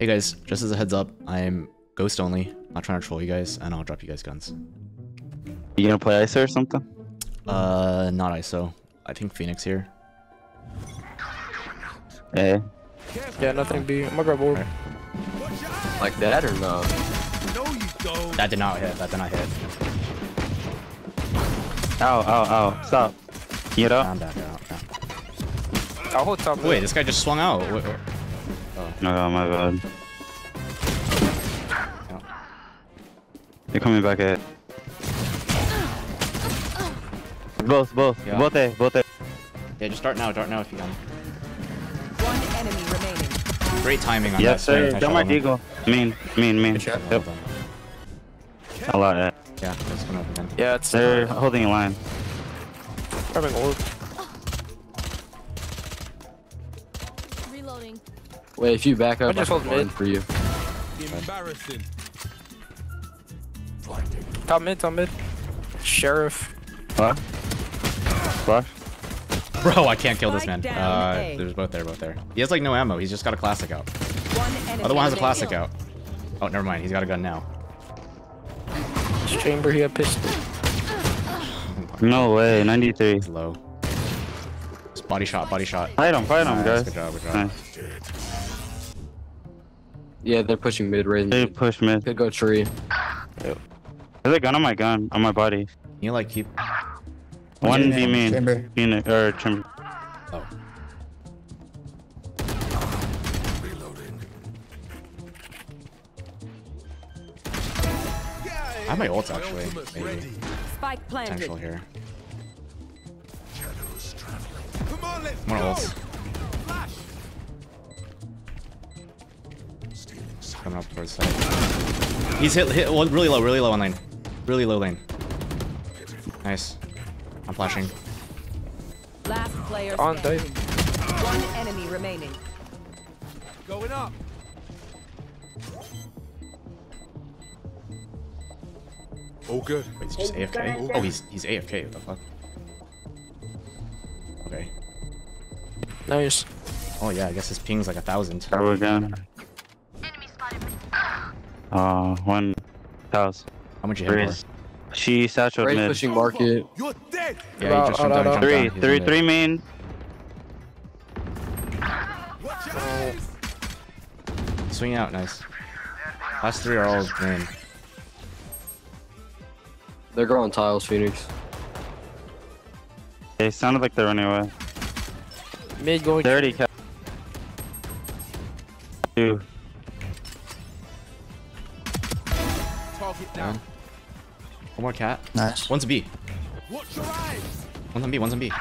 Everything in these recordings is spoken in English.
Hey guys, just as a heads up, I'm ghost only, not trying to troll you guys, and I'll drop you guys guns. You gonna play ISO or something? Uh, not ISO. I think Phoenix here. Yeah. Yeah, nothing B. I'm gonna grab orb. Like that or no? That did not hit. That did not hit. Ow, ow, ow. Stop. Get up. I'm back out. Yeah. I'll hold top. Wait, this guy just swung out. Wait, wait. Oh, oh, my bad. Yeah. They're coming back at. Both, both. Yeah. Both A, both A. Yeah, just start now. Start now if you can. One enemy remaining. Great timing on Yes, that. swing. sir. Nice Don't shot, mind Eagle. Mean, mean, mean. Well Yep. done. A lot, yeah. Yeah, that's coming up again. Yeah, it's They're holding a line. grabbing orb. Wait, if you back up, I just I hold can blind mid. for you. Embarrassing. Top mid, top mid. Sheriff. What? Flash? Bro, I can't kill this man. Uh, A. there's both there, both there. He has like no ammo. He's just got a classic out. One Other one has a classic out. Oh, never mind. He's got a gun now. This chamber, he had pistol. No way. 93. He's low. Just body shot, body shot. Fight him, fight him, Nice, guys. Good job, good job. Nice. Yeah, they're pushing mid range. They push mid. Could go tree. There's a gun on my gun, on my body. Can you like keep? One B mean. Chamber. Phoenix, or chamber. Oh. I have my ults actually. Maybe Spike planted. potential here. Come on, let's More go. ults. Coming up towards side. He's hit hit one really low, really low on lane. Really low lane. Nice. I'm flashing. Last player On standing. dive. One enemy remaining. Going up. All good. Wait, he's just AFK? Oh, he's he's AFK. What the fuck? Okay. Nice. Oh yeah, I guess his ping's like a thousand. Cover gun. Uh, one house. How much you hit him Breeze. She satchel Ray mid. pushing market. You're dead. for? Yeah, he just Out, jumped out, down, out, jumped Three, down. Three, in three main. Watch out. Swing out, nice. Last three are all main. They're growing tiles, Phoenix. They sounded like they're running away. Mid going. 30 cap. Two. Down. One more cat. Nice. One's a B. Watch your eyes. One's on B. One's on B.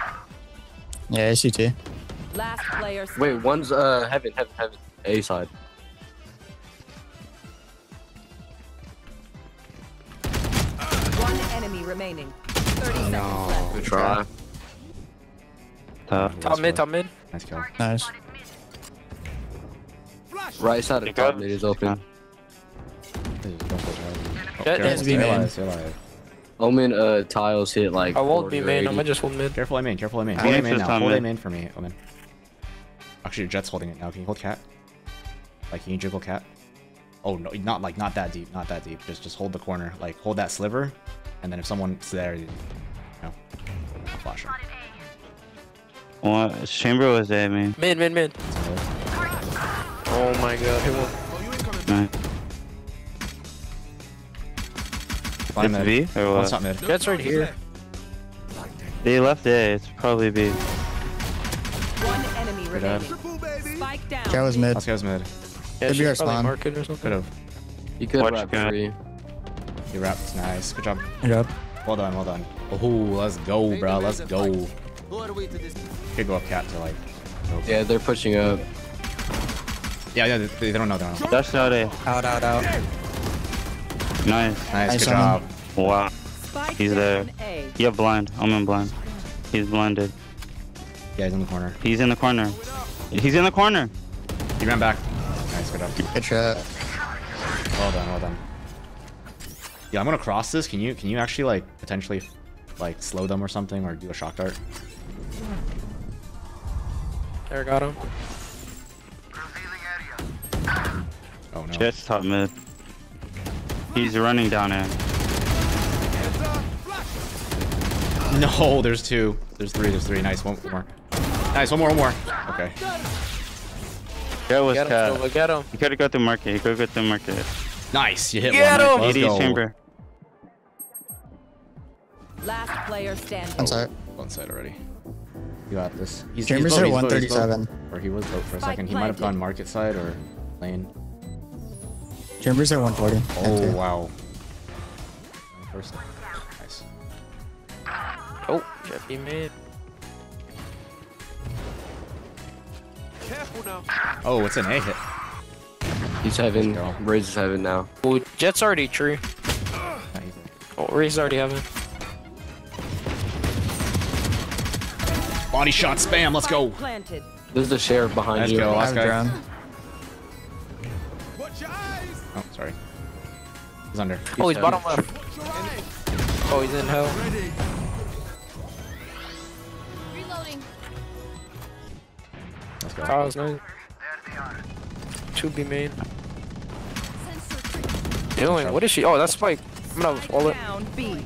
Yeah, ACT. Last player Wait, one's uh heaven, heaven, heaven. A side. One enemy remaining. 30 seconds left. Good try. Top. Top mid, top mid. Nice kill. Nice. Right side of Pick top up. mid is open. Please don't push. Oh, Yeah, careful, there's stay B main. alive, alive. Omen uh tiles hit like. I won't be or main. I'm gonna just hold mid. Careful, I main. Careful, I main. I Hold A think main now. on Hold A mid. main for me, Omen. Actually, your Jett's holding it now. Can you hold cat? Like, can you jiggle cat? Oh no, not like not that deep, not that deep. Just just hold the corner. Like hold that sliver, and then if someone's there, you know, I'll flash him. One, chamber was A main. Mid, mid, mid. Oh my god, he won't. Oh, you ain't. Nice. Fly It's mid. B or One what? stop mid. Jett's right here. They left A. It's probably B. One enemy Good ad. remaining. Triple baby. Spike down. Cat was mid. Let's mid. Yeah, Could be our spawn. market or Could have. You could Watch wrap gun. three. You wrapped. Nice. Good job. Good job. Well done. Well done. Oh, let's go, bro. Let's go. Could go up cat to like. nope. Yeah, they're pushing up. Yeah, yeah. They, they don't know. They don't know. That's not A. Out, out, out. Nice. Nice. Nice Good one. job. Wow. He's there. down A. Yeah, blind. I'm in blind. He's blinded. Yeah, he's in the corner. He's in the corner. He's in the corner. He ran back. Nice. Good job. Good shot. Well done, well done. Yeah, I'm gonna cross this. Can you can you actually like potentially like slow them or something or do a shock dart? There, got him. Oh no. Jett's top mid. He's running down there. No, there's two. There's three. There's three. Nice. One more. Nice. One more. One more. Okay. Jett was Get him, cat. Silva, get him. He could have got the market. He could have got the market. Nice. You hit Get one. him! Let's 80 go. chamber. Last player standing. One side. One side already. You got this. He's, Chambers he's at low, he's low, 137. Or he was low for a second. He might have gone market side or lane. Chambers at 140. Oh wow. First. Nice. Oh, Jeffy mid. Careful now. Oh, it's an A hit. He's heaven. go. Raze is heaven now. Oh, Jett's already tree. Yeah, he's Oh, Raze already having. Body shot spam. Let's go. Planted. There's the sheriff behind Let's you. go. Last guy. drone. Watch your eyes. Oh, sorry. He's under. Oh, he's He's bottom left. Watch your eyes. Oh, he's in hell. Let's go. Kyle's nice. Two B main. Doing? What is she? Oh, that's Spike. I'm gonna wall it. Down B.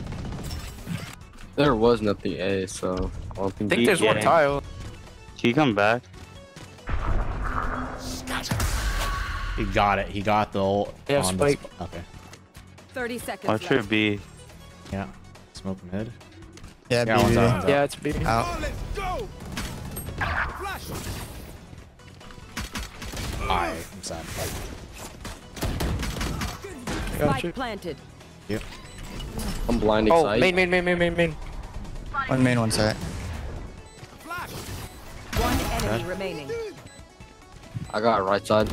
There was nothing A, so I don't I think. think there's one Yeah. tile. Can you come back? He got it. He got the ult Yeah, spike. sp- Okay. 30 seconds Watch your B. Yeah. Smoke mid. Yeah, Yeah, one's BB. out. Yeah, it's B. Out. Oh, let's go. Flash. I am sad. Got you. planted. Yep. I'm blinding Oh, main, main, main, main, main, main. One main, one side. One enemy remaining. I got right side.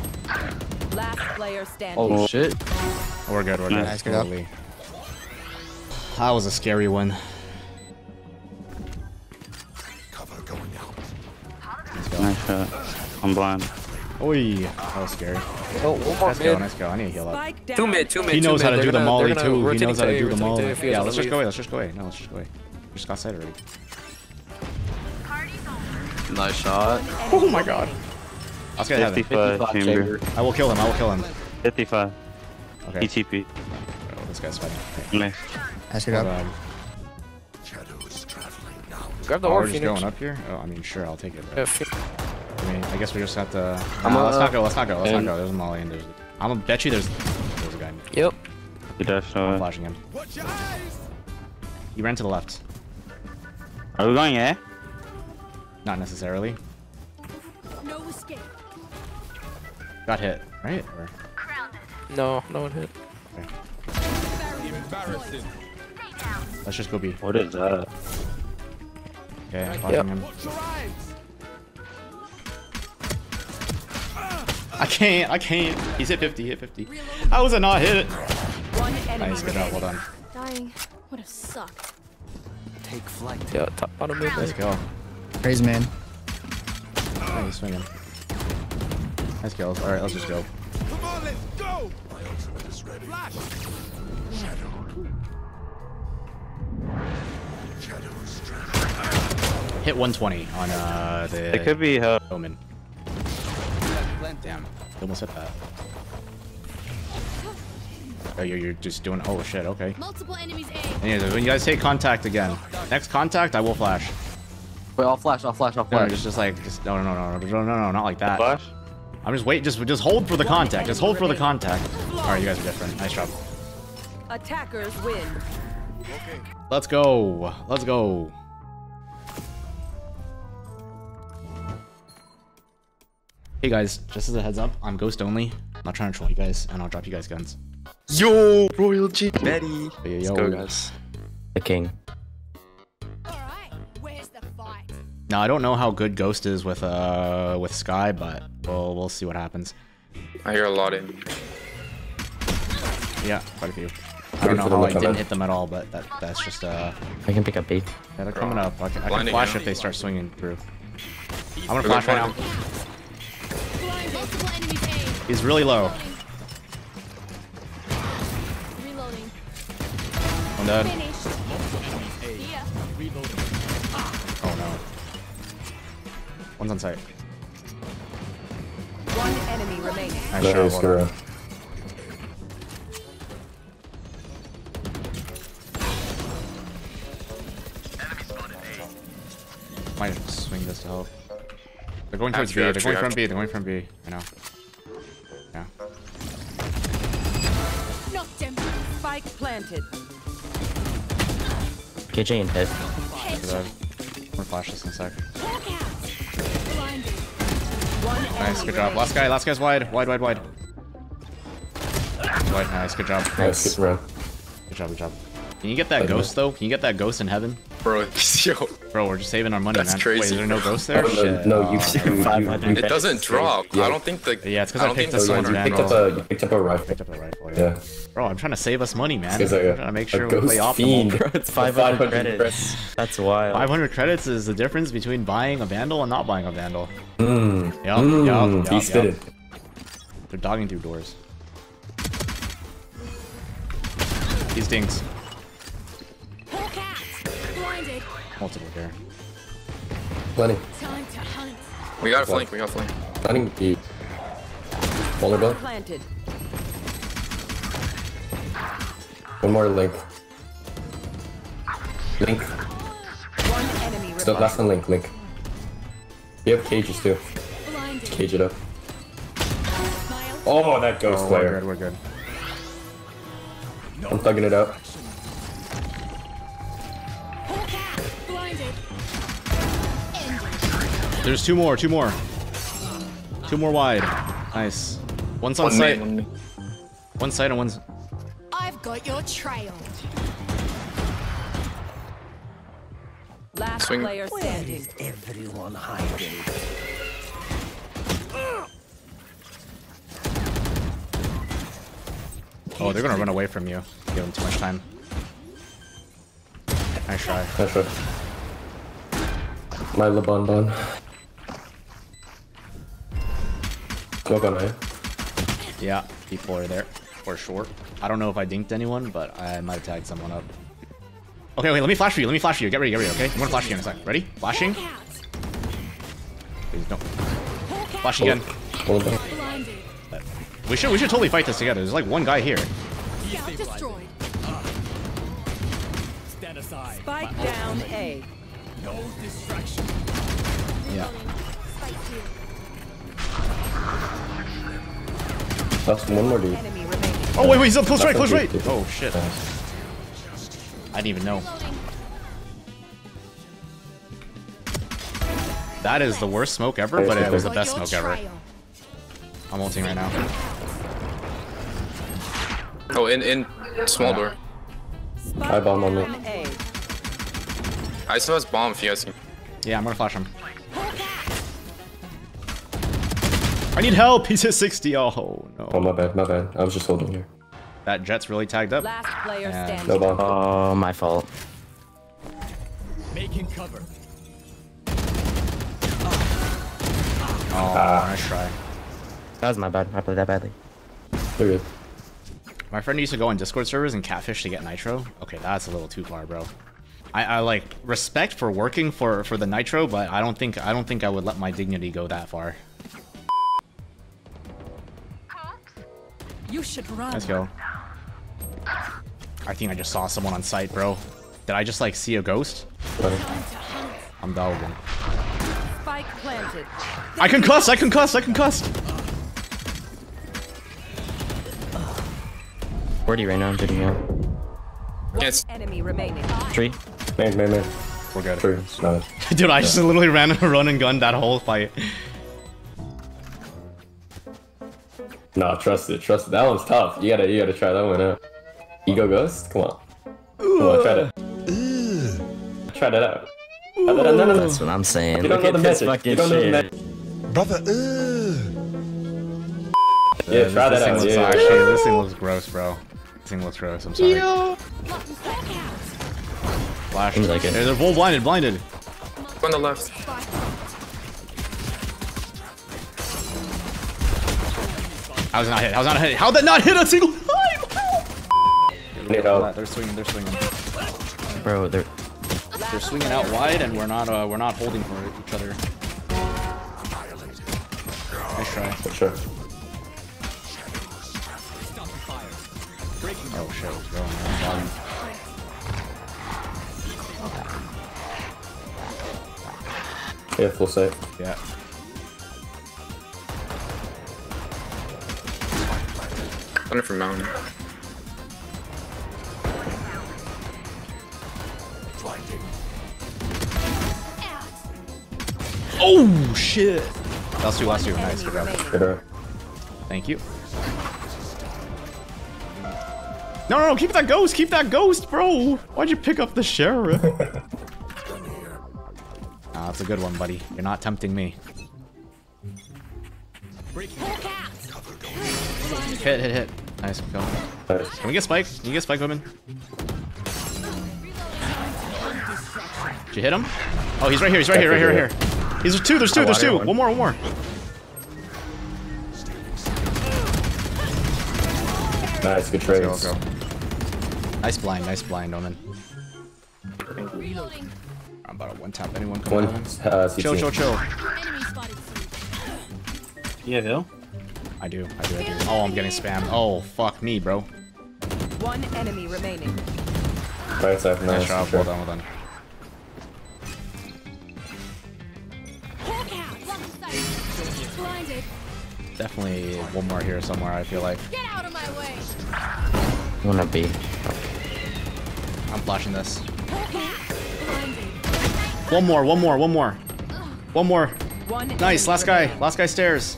Last player standing. Oh shit. We're good. We're good. Nice, good up. Totally. That was a scary one. Cover going out. Nice shot. I'm blind. Oi. That was scary. Oh, one more Let's go. mid. Let's go. I need to heal up. Two mid, two mid. He two knows how mid. to They're do the gonna- molly gonna too. He knows how to to do the rotate molly. A Yeah, let's just go away. Let's just go away. No, let's just go away. We just got side already. Nice shot. Oh my god. Let's get heaven. 55 55 chamber. I will kill him. I will kill him. 55. Okay. ETP. Oh, this guy's fighting. Nice. Nice good Hold up. Shadows traveling now. Grab the Oh, War we're just Phoenix. going up here? Oh, I mean, sure, I'll take it. Yeah, But, Phoenix. I mean, I guess we just have to. I'm, let's uh, not go. Let's not go. Let's not go. There's a molly and there's. I'm gonna bet you there's. There's a guy. Yep. He dashed I'm flashing him. Watch your eyes. He ran to the left. Are we going A? Not necessarily. No escape. Got hit, right? Or, No, no one hit. Embarrassing. let's just go B. What is that? Okay, I'm Yep. flashing him. I can't. I can't. He's hit 50. Hit 50. How was it not hit? One enemy Nice. Good job. Well done. Dying. Would have sucked. Take flight. Yeah, top bottom mid. Let's go. Raze main. Oh, he's swinging. Nice kills. All right, let's just go. Come on, let's go. My ultimate is ready. Flash. Shadows traveling. Hit 120 on uh the. It could be uh, Omen. Damn. You almost hit that. Oh, you're, you're just doing. Oh shit. Okay. Multiple enemies A. Anyways, when you guys take contact again, next contact, I will flash. Wait, I'll flash. I'll flash. I'll No, flash. just just like just no no no no no no no not like that. flash. I'm just wait. Just just hold for the contact. Just hold for the contact. All right, you guys are different. Nice job. Attackers win. Okay. Let's go. Let's go. Hey guys, just as a heads up, I'm ghost only. I'm not trying to troll you guys, and I'll drop you guys guns. Yo, royalG, Betty. But yeah, Let's go, guys. The king. Alright, where's the fight? Now I don't know how good Ghost is with uh with Skye, but we'll we'll see what happens. I hear a lot in. Yeah, quite a few. I don't know how I didn't hit them at all, but that that's just uh I can pick up B. yeah, they're coming up. I can, I can flash if they start swinging through. I'm gonna flash right now. He's really low. I'm dead. Oh no. One's on site. One enemy remaining. I sure. Might swing this to help. They're going towards B. They're going from. B. They're going from B. I know. Yeah. Knocked him. Spike planted. KJ and head. Good. I'm gonna flash this in a sec. Hawk out. Blinded. One Nice, good job. Last guy, last guy's wide. Wide, wide, wide. Wide, nice, good job. Nice. Good round. Good job, good job. Can you get that ghost though? Can you get that ghost in heaven? Bro, yo. Bro, we're just saving our money, That's man. crazy, Wait, is there no bro. ghost there? Shit. no, no, you, Oh, you, you, 500. It doesn't drop. Yeah. I don't think the. Yeah, it's 'cause I I don't picked think this the one you, on you picked up a you picked up a rifle. Picked up a rifle, yeah. Yeah. Bro, I'm trying to save us money, man. It's like a- I'm trying to make sure we ghost play optimal. fiend. Bro, it's A 500 500 credits. That's wild. 500 credits is the difference between buying a Vandal and not buying a Vandal. Mmm. Yup, Mmm. yup, He yup, spit yup. it. They're dogging through doors. These dings. Multiple here. Plenty. Time to hunt. We got a flank. We got a flank. Planning B. Vulnerable. planted. One more link. Link. One enemy So remaining. last one link. Link. You have cages too. Blinded. Cage it up. Oh, that ghost Oh, we're player. good, we're good. I'm thugging it out. There's two more, two more. Two more wide. Nice. One's on One site. man, one man. One side and one's... I've got your trail. Last Swing. player hiding? Oh, they're gonna run away from you. Give them too much time. Nice try. That's try. My Le Bon Smoke on A. Yeah, people are there. For sure. I don't know if I dinked anyone, but I might have tagged someone up. Okay, wait, let me flash for you. Let me flash for you. Get ready, get ready, okay? I'm gonna flash you in a sec. Ready? Flashing? Hawk out. Please don't. Hawk out. Flash again. Hold on. We should we should totally fight this together. There's like one guy here. Scout destroyed. Stand aside. Spike down A. No distraction. That's one more dude. Oh wait, wait, he's up close right, close what right. Oh shit. I didn't even know. That is the worst smoke ever, but it was the best smoke ever. I'm ulting right now. Oh, in in small door. I bomb on me. down A. I still has bomb if you guys. Can. Yeah, I'm gonna flash him. I need help. He's at 60. Oh no. Oh, my bad, my bad. I was just holding here. That Jett's really tagged up. Last player Yeah. standing. No bomb. Oh, my fault. Making cover. Oh, Ah. nice try. That was my bad. I played that badly. You're good. My friend used to go on Discord servers and catfish to get nitro. Okay, that's a little too far, bro. I, I like respect for working for for the nitro, but I don't think I don't think I would let my dignity go that far. You should run. Let's go. I think I just saw someone on site, bro. Did I just like see a ghost? Right. Time to hunt. I'm dogging. Spike planted. I can cuss, I can cuss, I concussed! 40 right now, didn't you? Yes. Enemy remaining. Three. Man, man, man. We're good. Three. No. Dude, I just literally ran a run and gun that whole fight. Nah, trust it, trust it. That one's tough. You gotta, you gotta try that one out. Ego Ghost? Come on. Come on, try that. Try that out. Try that out. No, no, no. That's what I'm saying. You don't Look know the this magic. You don't know the shit. magic. Brother, ugh. Yeah, this, try this that thing out. looks Yeah, actually, yeah. this thing looks gross, bro. This thing looks gross. I'm sorry. Hawk. Flash. Like it. They're full blinded, blinded. On the left. Spike. I was not hit. I was not hit. How'd that not hit a single time? Help. They're swinging. They're swinging. Bro, they're. They're swinging out wide, and we're not. Uh, we're not holding for each other. Nice try. For sure. Oh shit, what's going on? Volume. Yeah, full sight. Yeah. Coming from mountain. Oh shit! Last two, last two. Nice, good job. Good. Thank you. No, no, no, keep that ghost, keep that ghost, bro! Why'd you pick up the sheriff? Ah, that's a good one, buddy. You're not tempting me. Hawk out. Hit, hit, hit. Nice, go. Can we get spike? Can you get spike, women? Did you hit him? Oh, he's right here, he's right here, right here, right here. He's there's two, there's two, Oh, there's two. one. One more, one more. Nice, good Go, go. Nice blind, nice blind, Omen. I'm about to one tap anyone coming One, out. uh, Chill, chill, chill. Enemy spotted. C. Yeah, Bill. I do, I do, I do. Oh, I'm getting spammed. Oh, fuck me, bro. One enemy remaining. Right side, Nice nice. job, good well trade. done, well done. Hawk out. Block sight. Blinded. Definitely one more here somewhere, I feel like. Get out of my way. Wanna be. I'm flashing this. Hawk out. Blinded. One more, one more, one more. One more. One Nice, last guy. Last guy stairs.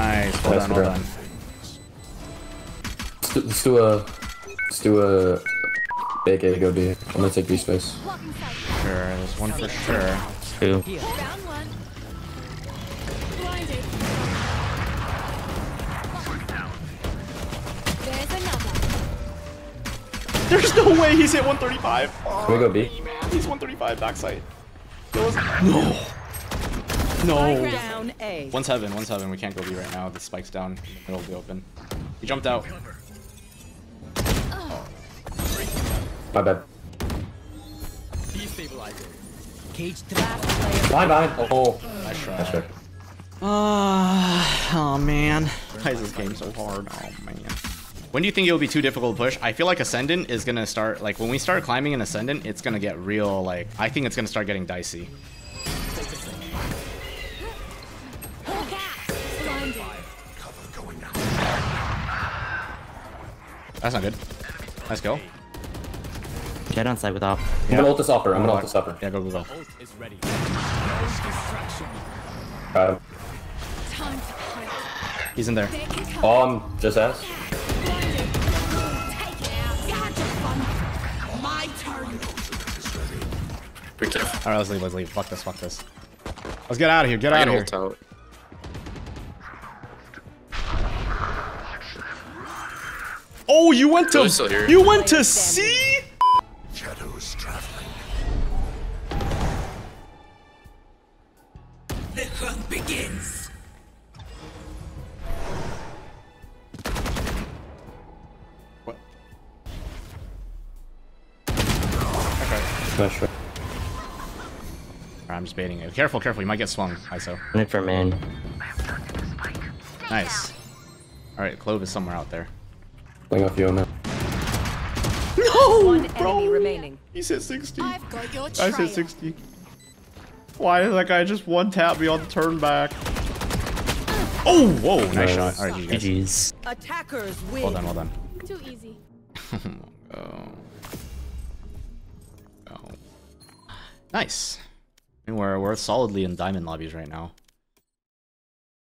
Nice, well Nice done, well job. done. Let's do- Let's do a, let's do a big A go B. I'm gonna take B space. Sure, there's one for sure. Two. Found one. Blinded. There's another. There's no way he's hit 135. Can we go B? He's 135 backside. No. No. Down A. One's heaven, one's heaven. We can't go B right now. The spike's down in the middle of the open. He jumped out. My bad. Destabilizer. Last player. Behind, behind. Oh, Nice try. nice try. Uh, oh man. Why is this game so hard? Oh man. When do you think it will be too difficult to push? I feel like Ascendant is gonna start, like when we start climbing in Ascendant, it's gonna get real, like, I think it's gonna start getting dicey. That's not good. Let's go. Get on site with op. I'm gonna ult this upper. I'm gonna ult this upper. Yeah, go, go, go. Ult is ready. No distraction. Got him. Time to hunt. He's in there. They. Oh, I'm just ass. Blinded. Take it out. You had your fun. My turn. Be careful. Alright, let's leave, let's leave. Fuck this, fuck this. Let's get out of here, get I out of here. out. Oh, you went to Billy's still here. You went to C? Shadows traveling. The hunt begins. What? Nice try. I'm just baiting it. Careful, careful, you might get swung, ISO. Mid for man. Nice. Alright, Clove is somewhere out there. Playing off you on that. No, One enemy remaining. He's hit 60. I've got your I said 60. Why did that guy just one tap me on the turn back? Oh, whoa, nice Nice. shot. Alright, GG. guys. GG's. Attackers win. Well done, well done. Too easy. Oh. Oh. Nice. And we're we're solidly in diamond lobbies right now.